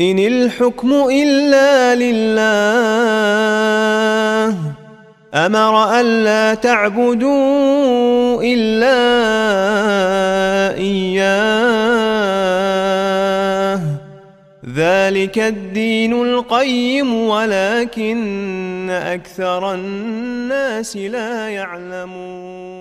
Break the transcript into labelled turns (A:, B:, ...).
A: إن الحكم إلا لله. أمر ألا تعبدوا إلا إياه. ذلك الدين القيم ولكن أكثر الناس لا يعلمون.